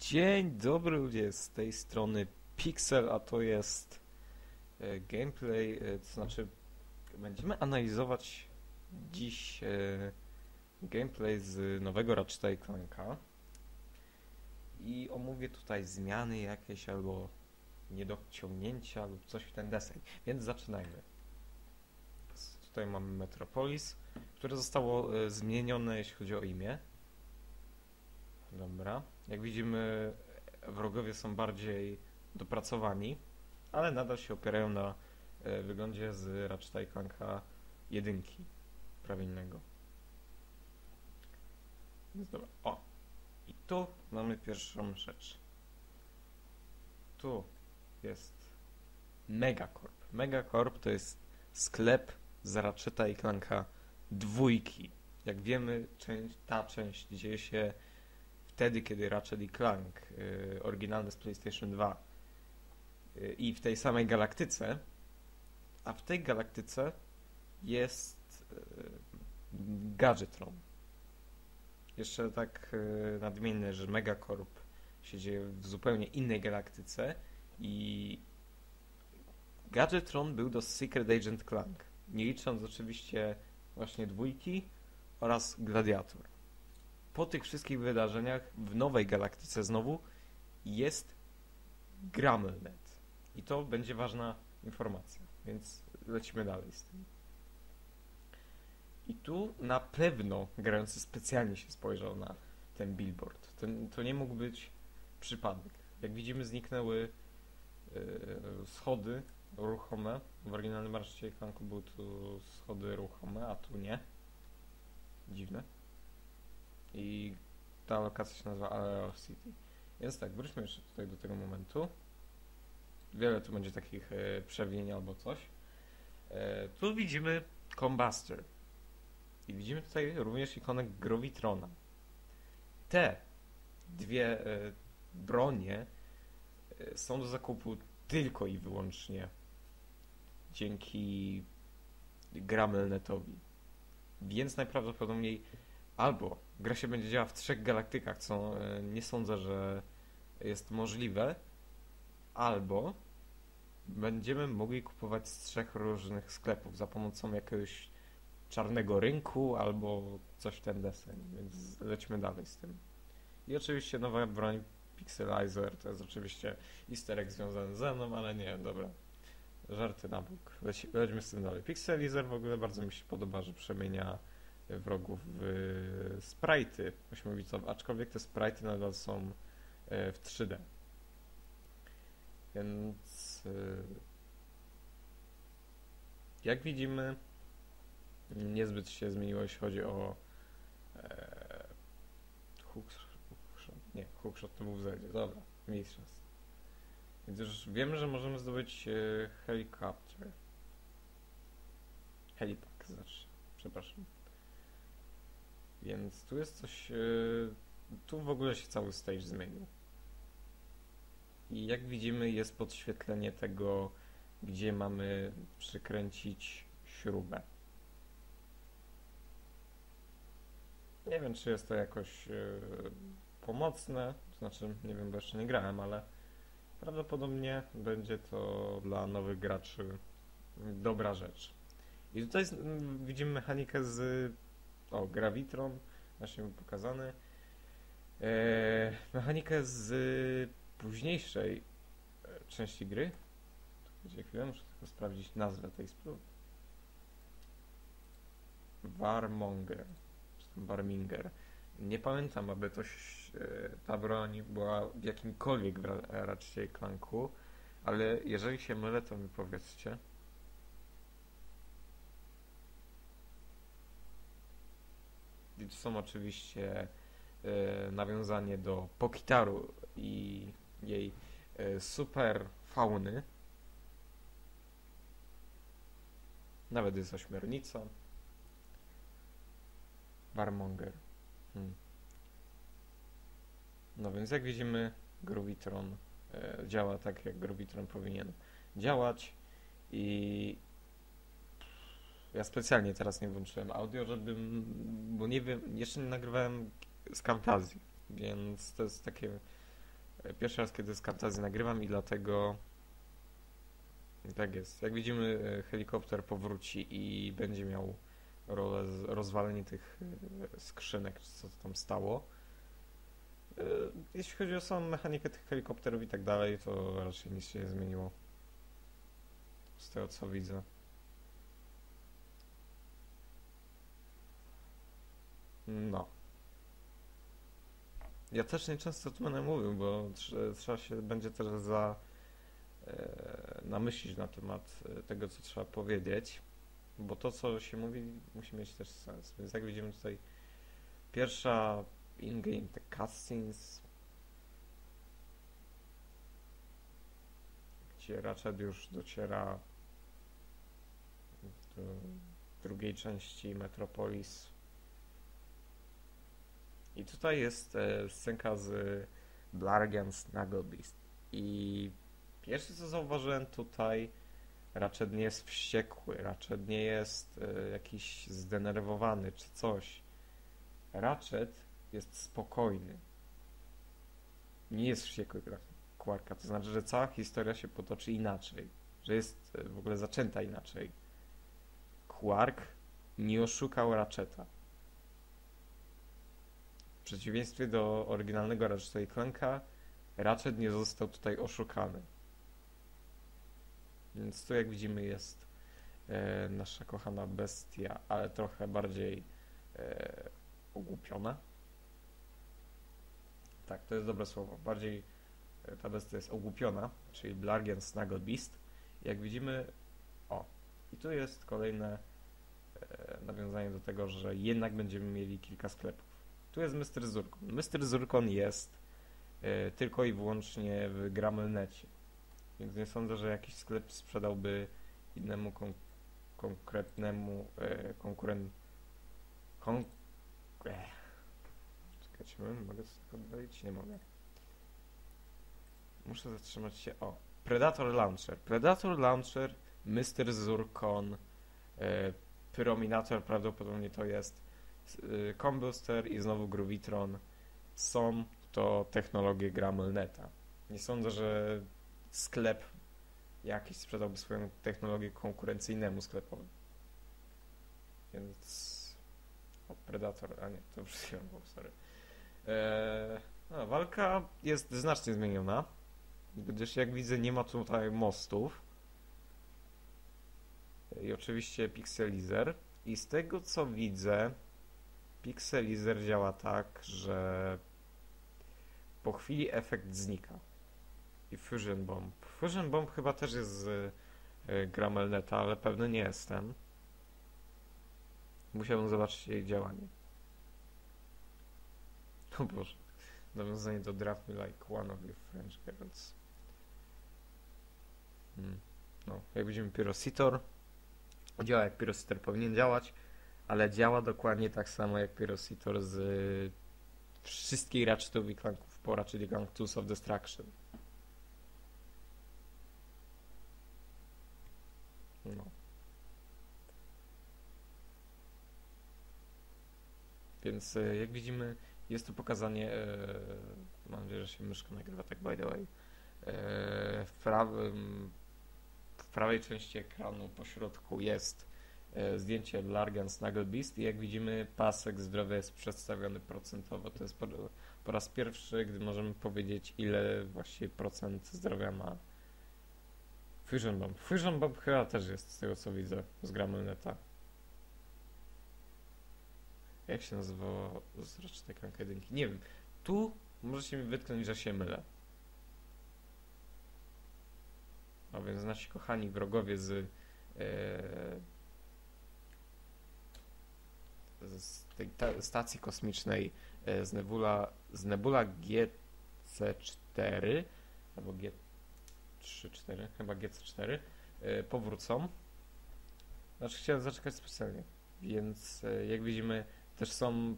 Dzień dobry ludzie, z tej strony Pixel, a to jest e, gameplay, e, to znaczy będziemy analizować dziś e, gameplay z nowego Ratcheta i Clanka i omówię tutaj zmiany jakieś albo niedociągnięcia lub coś w ten deseń, więc zaczynajmy. Tutaj mamy Metropolis, które zostało zmienione jeśli chodzi o imię. Dobra. Jak widzimy, wrogowie są bardziej dopracowani, ale nadal się opierają na e, wyglądzie z Ratcheta i Clanka jedynki prawilnego. Więc dobra. O! I tu mamy pierwszą rzecz. Tu jest Megacorp. Megacorp to jest sklep z Ratcheta i Clanka dwójki. Jak wiemy, część, ta część dzieje się wtedy, kiedy Ratchet i Clank, y, oryginalny z PlayStation 2 y, i w tej samej galaktyce, a w tej galaktyce jest y, Gadgetron. Jeszcze tak nadmienny, że Megacorp się dzieje w zupełnie innej galaktyce i Gadgetron był do Secret Agent Clank, nie licząc oczywiście właśnie dwójki oraz Gladiator po tych wszystkich wydarzeniach w nowej galaktyce znowu jest Gramelnet. I to będzie ważna informacja, więc lecimy dalej z tym. I tu na pewno grający specjalnie się spojrzał na ten billboard. To, nie mógł być przypadek. Jak widzimy zniknęły e, schody ruchome. W oryginalnym i Clanku były tu schody ruchome, a tu nie. Dziwne i ta lokacja się nazywa Aero City. Więc tak, wróćmy jeszcze tutaj do tego momentu. Wiele tu będzie takich e, albo coś. E, tu widzimy Combuster. I widzimy tutaj również ikonę Grovitrona. Te dwie e, bronie e, są do zakupu tylko i wyłącznie dzięki Gramelnetowi. Więc najprawdopodobniej albo gra się będzie działa w trzech galaktykach, co e, nie sądzę, że jest możliwe, albo będziemy mogli kupować z trzech różnych sklepów za pomocą jakiegoś czarnego rynku albo coś w ten deseń, więc lećmy dalej z tym. I oczywiście nowa broń Pixelizer, to jest oczywiście easter egg związany ze mną, ale nie, dobra. Żarty na bok. Leci, lećmy z tym dalej. Pixelizer w ogóle bardzo mi się podoba, że przemienia wrogów w sprite'y 8-bitowe, aczkolwiek te sprite'y nadal są e, w 3D. Więc e, jak widzimy niezbyt się zmieniło jeśli chodzi o e, hookshot, nie, hookshot to był w Zeldzie, dobra, mistrzostw. Więc już wiemy, że możemy zdobyć e, helicopter. Helipak, znaczy, przepraszam. Więc tu jest coś. Yy, tu w ogóle się cały stage zmienił. I jak widzimy, jest podświetlenie tego, gdzie mamy przykręcić śrubę. Nie wiem, czy jest to jakoś yy, pomocne. Znaczy, nie wiem, bo jeszcze nie grałem, ale prawdopodobnie będzie to dla nowych graczy dobra rzecz. I tutaj widzimy mechanikę z o, Gravitron, właśnie był pokazany. Eee, mechanikę z późniejszej e, części gry. Gdzie chwilę, muszę tylko sprawdzić nazwę tej spróby. Warmonger, Warminger. Nie pamiętam, aby to, ś- e, ta broń była w jakimkolwiek raczej klanku, ale jeżeli się mylę, to mi powiedzcie. I to są oczywiście e, nawiązanie do Pokitaru i jej e, super fauny. Nawet jest ośmiornica. Warmonger. Hmm. No więc jak widzimy, Grovitron e, działa tak, jak Grovitron powinien działać i ja specjalnie teraz nie włączyłem audio, żebym, bo nie wiem, jeszcze nie nagrywałem z Camtasia, więc to jest takie E, Pierwszy raz, kiedy z Camtasia nagrywam i dlatego tak jest. Jak widzimy, e, helikopter powróci i będzie miał rolę rozwalenie tych e, skrzynek, co tam stało. Jeśli chodzi o samą mechanikę tych helikopterów i tak dalej, to raczej nic się nie zmieniło. Z tego co widzę. No. Ja też nie często tu będę mówił, bo trze- trzeba się będzie też za e, namyślić na temat e, tego, co trzeba powiedzieć, bo to, co się mówi, musi mieć też sens. Więc jak widzimy tutaj, pierwsza in-game, te cutscenes, gdzie Ratchet już dociera do drugiej części Metropolis. I tutaj jest e, scenka z Blargan Snagglebeast. I pierwsze co zauważyłem tutaj, Ratchet nie jest wściekły, Ratchet nie jest e, jakiś zdenerwowany czy coś. Ratchet jest spokojny. Nie jest wściekły Quarka, to znaczy, że cała historia się potoczy inaczej, że jest e, w ogóle zaczęta inaczej. Quark nie oszukał Ratcheta. Przeciwieństwie do oryginalnego Ratcheta i Clanka, Ratchet nie został tutaj oszukany. Więc tu jak widzimy jest e, nasza kochana bestia, ale trochę bardziej e, ogłupiona. Tak, to jest dobre słowo. Bardziej e, ta bestia jest ogłupiona, czyli Blargen Snuggle Beast. Jak widzimy, o, i tu jest kolejne e, nawiązanie do tego, że jednak będziemy mieli kilka sklepów. Tu jest Mr. Zurkon. Mr. Zurkon jest e, tylko i wyłącznie w Gramelnecie. Więc nie sądzę, że jakiś sklep sprzedałby innemu kon- konkretnemu e, konkuren... Kon... Ech. Czekajcie, mogę odwalić? Nie mogę. Muszę zatrzymać się. O, Predator Launcher. Predator Launcher, Mr. Zurkon, e, Pyrominator prawdopodobnie to jest, e, Combuster i znowu Grovitron są to technologie Gramelneta. Nie sądzę, że sklep jakiś sprzedałby swoją technologię konkurencyjnemu sklepowi. Więc... O, Predator, a nie, to chwilą było, sorry. Eee, no, walka jest znacznie zmieniona, gdyż jak widzę nie ma tutaj mostów. I oczywiście Pixelizer. I z tego co widzę, Pixelizer działa tak, że po chwili efekt znika. I Fusion Bomb. Fusion Bomb chyba też jest z y, Gramelneta, ale pewny nie jestem. Musiałbym zobaczyć jej działanie. O Boże. Nawiązanie do Draft Me Like One of Your French Girls. Hmm. No, jak widzimy Pyrositor. Działa jak Pyrositor powinien działać, ale działa dokładnie tak samo jak Pyrositor z y, wszystkich Ratchetów i Clanków po Ratchet i Clank Tools of Destruction. No. Więc e, jak widzimy, jest tu pokazanie, e, mam nadzieję, że się myszka nagrywa tak by the way, w, prawym, w prawej części ekranu po środku jest zdjęcie Largan Snuggle Beast i jak widzimy pasek zdrowia jest przedstawiony procentowo. To jest po, po raz pierwszy, gdy możemy powiedzieć ile właściwie procent zdrowia ma Fusion Bomb. Fusion Bomb chyba też jest z tego co widzę z Gramelneta. Jak się nazywało z tej jedynki? Nie wiem. Tu możecie mi wytknąć, że się mylę. A więc nasi kochani wrogowie z, e, z tej ta, stacji kosmicznej e, z Nebula, z Nebula GC4 albo G34, chyba GC4 e, powrócą. Znaczy chciałem zaczekać specjalnie. Więc e, jak widzimy też są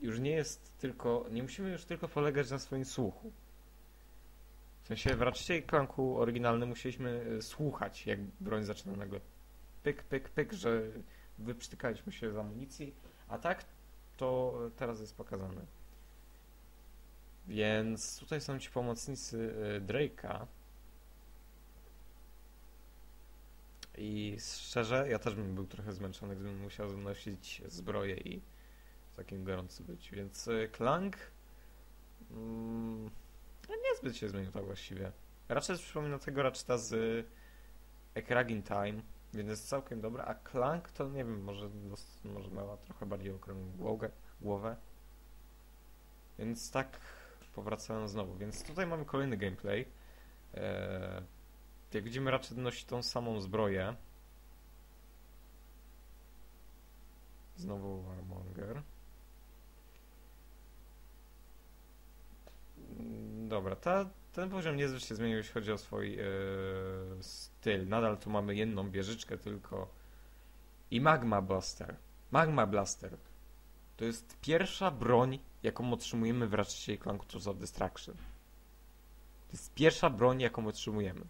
już nie jest tylko, nie musimy już tylko polegać na swoim słuchu. W sensie w Ratchetie i Clanku oryginalnym musieliśmy słuchać, jak broń zaczyna nagle pyk, pyk, pyk, że wyprztykaliśmy się z amunicji, a tak to teraz jest pokazane. Więc tutaj są ci pomocnicy y, Drake'a. I szczerze, ja też bym był trochę zmęczony, gdybym musiał znosić zbroję i takim gorący być. Więc y, Klang mm, no niezbyt się zmienił tak właściwie. Raczej przypomina tego Ratcheta z y, Ekragin Time, więc jest całkiem dobra, a Klang to nie wiem, może, może miała trochę bardziej okrągłą głowę. Więc tak powracając znowu, więc tutaj mamy kolejny gameplay. Eee, jak widzimy Ratchet nosi tą samą zbroję. Znowu Warmonger. Mm, Dobra, ta, ten poziom niezbyt się zmienił, jeśli chodzi o swój e, styl. Nadal tu mamy jedną wieżyczkę tylko. I Magma Blaster. Magma Blaster. To jest pierwsza broń, jaką otrzymujemy w Ratchetie i Clanku Tools of Destruction. To jest pierwsza broń, jaką otrzymujemy.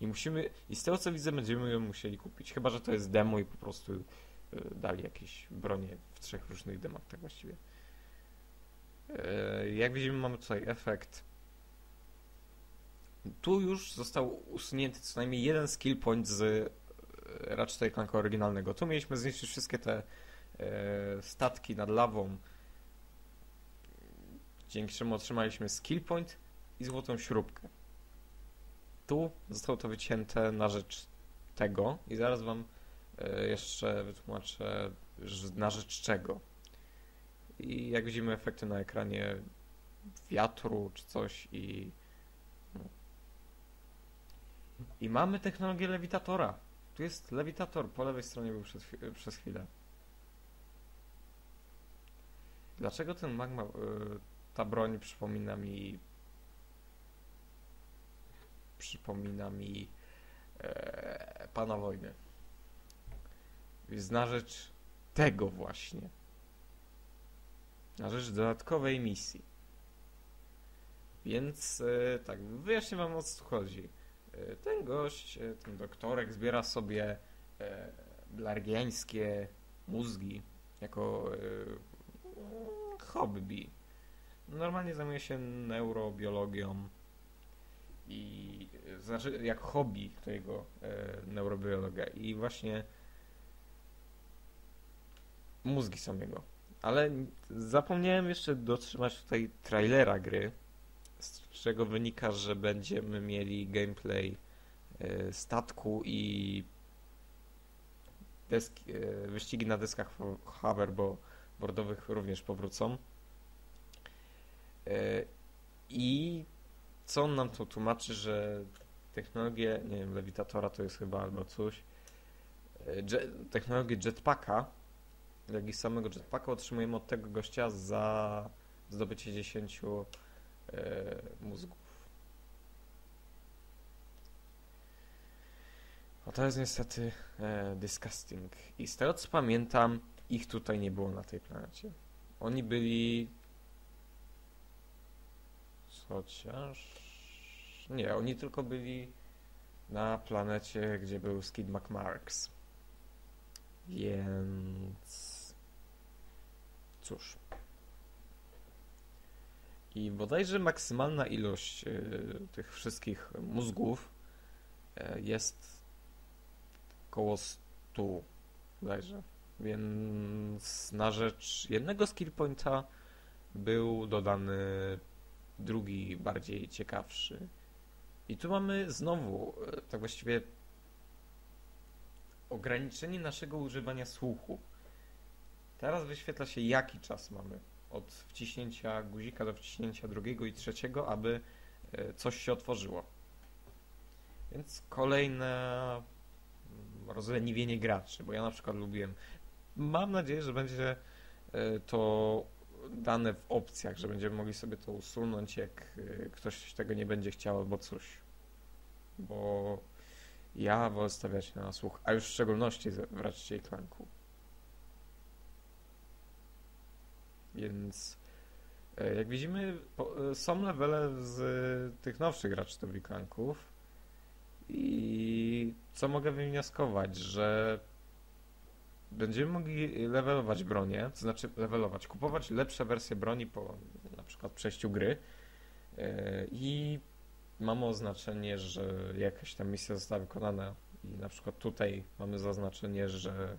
I musimy, i z tego co widzę, będziemy ją musieli kupić. Chyba, że to jest demo i po prostu y, dali jakieś bronie w trzech różnych demach, tak właściwie. E, Jak widzimy, mamy tutaj efekt. Tu już został usunięty co najmniej jeden skill point z e, Ratcheta i Clanka oryginalnego. Tu mieliśmy zniszczyć wszystkie te e, statki nad lawą, dzięki czemu otrzymaliśmy skill point i złotą śrubkę. Tu zostało to wycięte na rzecz tego i zaraz wam jeszcze wytłumaczę na rzecz czego. I jak widzimy efekty na ekranie wiatru czy coś i no. i mamy technologię lewitatora. Tu jest lewitator, po lewej stronie był przez, przez chwilę. Dlaczego ten magma, y, ta broń przypomina mi przypomina mi e, Pana Wojny. Więc na rzecz tego właśnie. Na rzecz dodatkowej misji. Więc e, tak, wyjaśnię wam o co chodzi. E, ten gość, e, ten doktorek zbiera sobie blargiańskie mózgi jako hobby. Normalnie zajmuje się neurobiologią i znaczy jak hobby to jego neurobiologia i właśnie mózgi są jego. Ale zapomniałem jeszcze dotrzymać tutaj trailera gry, z czego wynika, że będziemy mieli gameplay e, statku i deski, e, wyścigi na deskach ho- hoverboardowych również powrócą. E, I co on nam tu tłumaczy, że technologię, nie wiem, lewitatora to jest chyba albo coś, e, jet, technologię jetpacka, jak i samego jetpacka otrzymujemy od tego gościa za zdobycie 10 e, mózgów. No to jest niestety e, disgusting. I z tego co pamiętam, ich tutaj nie było na tej planecie. Oni byli Chociaż... Nie, oni tylko byli na planecie, gdzie był Skid McMarks. Więc... Cóż. I bodajże maksymalna ilość y, tych wszystkich mózgów y, jest około 100 bodajże. Więc na rzecz jednego skill pointa był dodany drugi bardziej ciekawszy. I tu mamy znowu e, tak właściwie ograniczenie naszego używania słuchu. Teraz wyświetla się jaki czas mamy od wciśnięcia guzika do wciśnięcia drugiego i trzeciego, aby e, coś się otworzyło. Więc kolejne mm, rozleniwienie graczy, bo ja na przykład lubiłem. Mam nadzieję, że będzie e, to dane w opcjach, że będziemy mogli sobie to usunąć, jak y, ktoś tego nie będzie chciał albo coś. Bo ja wolę stawiać na słuch, a już w szczególności w Ratchetie i Clanku. Więc e, jak widzimy, e, są levele z tych nowszych Ratchetów i Clanków i co mogę wywnioskować, że będziemy mogli levelować bronię, to znaczy levelować, kupować lepsze wersje broni po na przykład przejściu gry. E, i mamy oznaczenie, że jakaś tam misja została wykonana i na przykład tutaj mamy zaznaczenie, że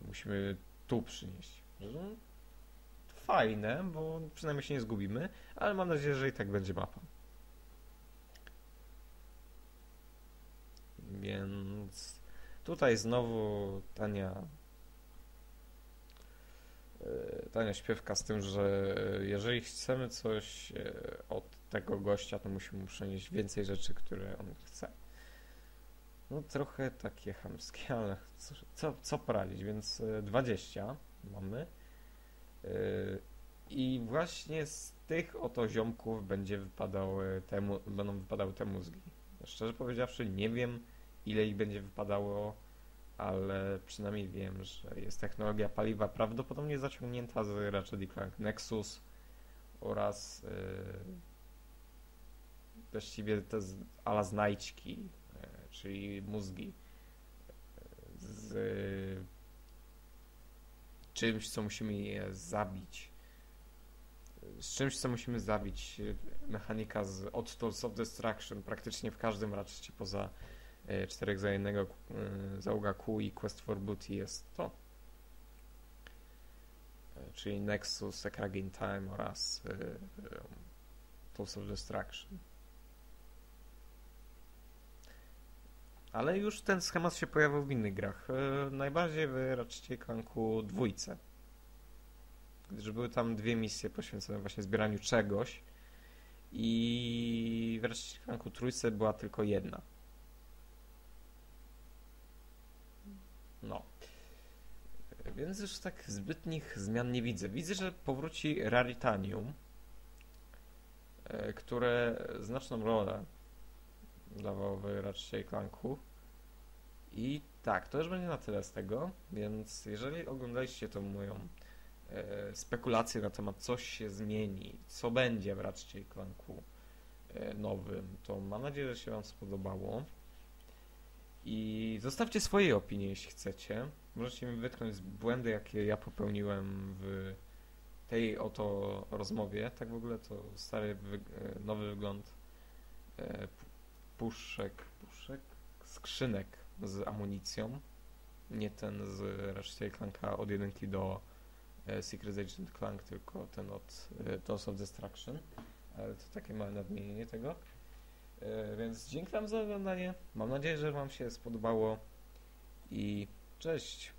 musimy tu przynieść. Fajne, bo przynajmniej się nie zgubimy, ale mam nadzieję, że i tak będzie mapa. Więc tutaj znowu tania e, tania śpiewka z tym, że jeżeli chcemy coś e, od tego gościa, to musimy mu przynieść więcej rzeczy, które on chce. No trochę takie chamskie, ale co, co, co poradzić, więc e, 20 mamy. E, I właśnie z tych oto ziomków będzie wypadały te, mu- będą wypadały te mózgi. Szczerze powiedziawszy, nie wiem ile ich będzie wypadało, ale przynajmniej wiem, że jest technologia paliwa prawdopodobnie zaciągnięta z Ratchet Clank Nexus oraz yy, właściwie te z, ala znajdźki, yy, czyli mózgi yy, z czymś, co musimy je zabić. Z czymś, co musimy zabić. Yy, Mechanika z od Tools of Destruction praktycznie w każdym raczej poza e, czterech za jednego e, załoga Q i Quest for Booty jest to. E, Czyli Nexus, Crack in Time oraz e, e, Tools of Destruction. Ale już ten schemat się pojawił w innych grach. E, Najbardziej w Ratchet Clanku dwójce. Gdyż były tam dwie misje poświęcone właśnie zbieraniu czegoś i w Ratchet Clanku trójce była tylko jedna. No. Więc już tak zbytnich zmian nie widzę. Widzę, że powróci Raritanium, e, które znaczną rolę dawało w Ratchet Clanku. I tak, to już będzie na tyle z tego, więc jeżeli oglądaliście tą moją e, spekulację na temat coś się zmieni, co będzie w Ratchet Clanku e, nowym, to mam nadzieję, że się Wam spodobało. I zostawcie swoje opinie, jeśli chcecie. Możecie mi wytknąć błędy, jakie ja popełniłem w tej oto rozmowie. Tak w ogóle to stary, e, nowy wygląd e, puszek, puszek, skrzynek z amunicją. Nie ten z Ratchet Clanka od jedynki do e, Secret Agent Clank, tylko ten od e, Tools of Destruction. Ale to takie małe nadmienienie tego. E, Więc dzięki Wam za oglądanie. Mam nadzieję, że Wam się spodobało i cześć.